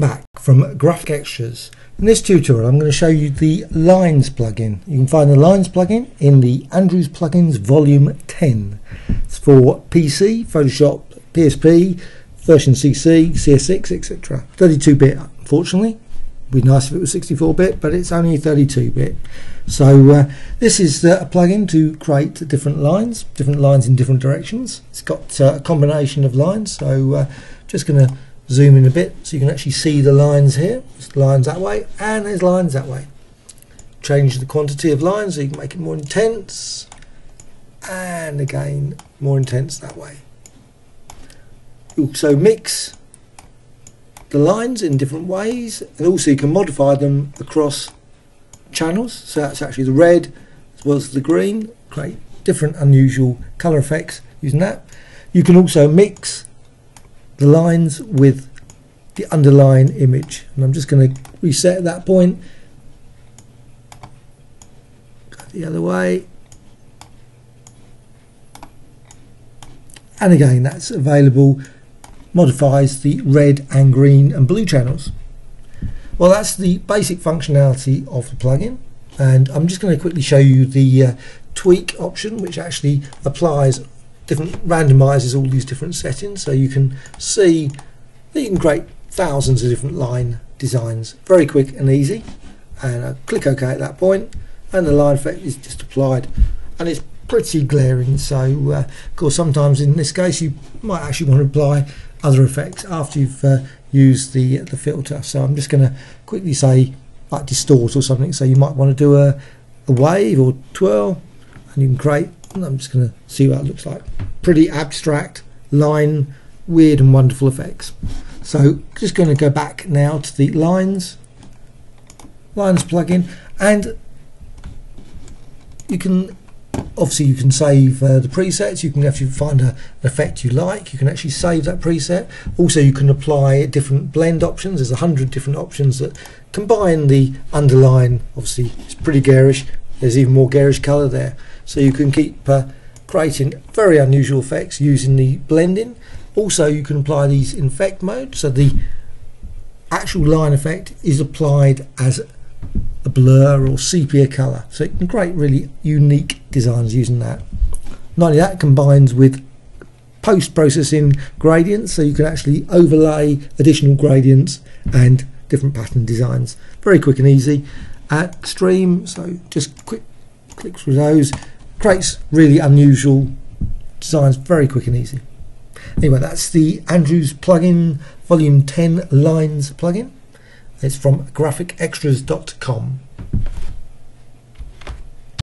back from Graphicxtras. In this tutorial I'm going to show you the Lines plugin. You can find the Lines plugin in the Andrews Plugins Volume 10. It's for PC, Photoshop, PSP, version CC, CS6, etc. 32-bit unfortunately. Would be nice if it was 64-bit, but it's only 32-bit. So uh, this is uh, a plugin to create different lines, different lines in different directions. It's got uh, a combination of lines, so uh, just going to zoom in a bit so you can actually see the lines here. There's lines that way and there's lines that way. Change the quantity of lines so you can make it more intense and again more intense that way. Also mix the lines in different ways and also you can modify them across channels so that's actually the red as well as the green create different unusual color effects using that you can also mix the lines with the underlying image. And I'm just going to reset at that point. Go the other way. And again that's available modifies the red and green and blue channels. Well that's the basic functionality of the plugin. And I'm just going to quickly show you the uh, tweak option which actually applies different randomizes all these different settings so you can see that you can create thousands of different line designs very quick and easy. And I click OK at that point and the line effect is just applied. And it's pretty glaring so uh, of course sometimes in this case you might actually want to apply other effects after you've uh, used the the filter. So I'm just going to quickly say like distort or something. So you might want to do a, a wave or twirl and you can create I'm just going to see what it looks like. Pretty abstract line, weird and wonderful effects. So just going to go back now to the lines, lines plugin, and you can obviously you can save uh, the presets. You can actually find a, an effect you like. You can actually save that preset. Also you can apply different blend options. There's a hundred different options that combine the underline. Obviously it's pretty garish there's even more garish color there. So you can keep uh, creating very unusual effects using the blending. Also you can apply these in effect mode. So the actual line effect is applied as a blur or sepia color so you can create really unique designs using that. Not only that combines with post-processing gradients. So you can actually overlay additional gradients and different pattern designs. Very quick and easy at extreme so just quick click through those creates really unusual designs very quick and easy. Anyway, that's the Andrews plugin volume 10 lines plugin. It's from graphicxtras.com.